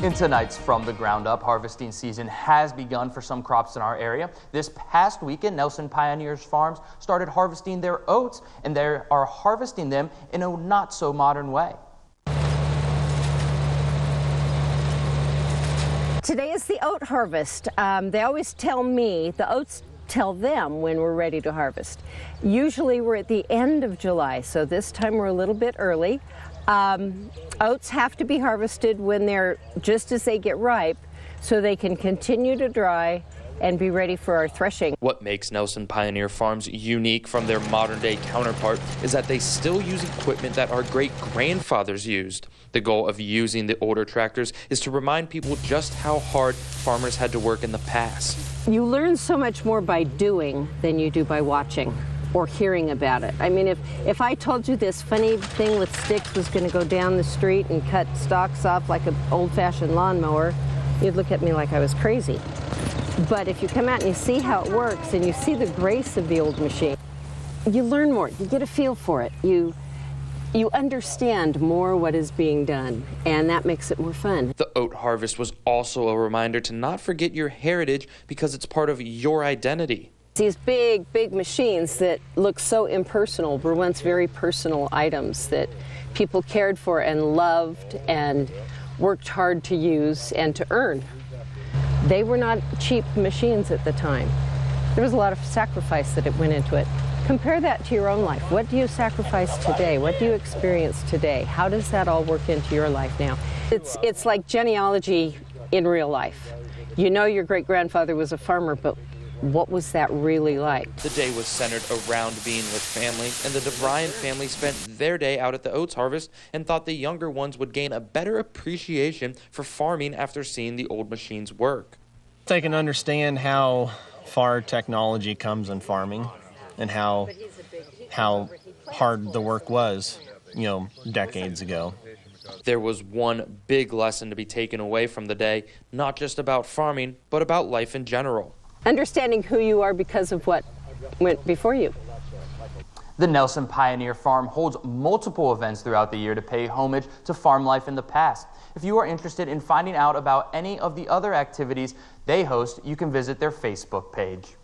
In tonight's From the Ground Up, harvesting season has begun for some crops in our area. This past weekend, Nelson Pioneers Farms started harvesting their oats, and they are harvesting them in a not so modern way. Today is the oat harvest. Um, they always tell me the oats tell them when we're ready to harvest. Usually we're at the end of July, so this time we're a little bit early. Um, oats have to be harvested when they're just as they get ripe so they can continue to dry and be ready for our threshing. What makes Nelson Pioneer Farms unique from their modern day counterpart is that they still use equipment that our great grandfathers used. The goal of using the older tractors is to remind people just how hard farmers had to work in the past. You learn so much more by doing than you do by watching or hearing about it. I mean, if, if I told you this funny thing with sticks was going to go down the street and cut stalks off like an old-fashioned lawnmower, you'd look at me like I was crazy. But if you come out and you see how it works and you see the grace of the old machine, you learn more. You get a feel for it. You you understand more what is being done, and that makes it more fun. The oat harvest was also a reminder to not forget your heritage because it's part of your identity. These big, big machines that look so impersonal were once very personal items that people cared for and loved and worked hard to use and to earn. They were not cheap machines at the time. There was a lot of sacrifice that it went into it. Compare that to your own life. What do you sacrifice today? What do you experience today? How does that all work into your life now? It's, it's like genealogy in real life. You know your great grandfather was a farmer, but what was that really like? The day was centered around being with family, and the DeVryan family spent their day out at the oats harvest and thought the younger ones would gain a better appreciation for farming after seeing the old machines work. They can understand how far technology comes in farming and how how hard the work was, you know, decades ago. There was one big lesson to be taken away from the day, not just about farming, but about life in general understanding who you are because of what went before you. The Nelson Pioneer Farm holds multiple events throughout the year to pay homage to farm life in the past. If you are interested in finding out about any of the other activities they host, you can visit their Facebook page.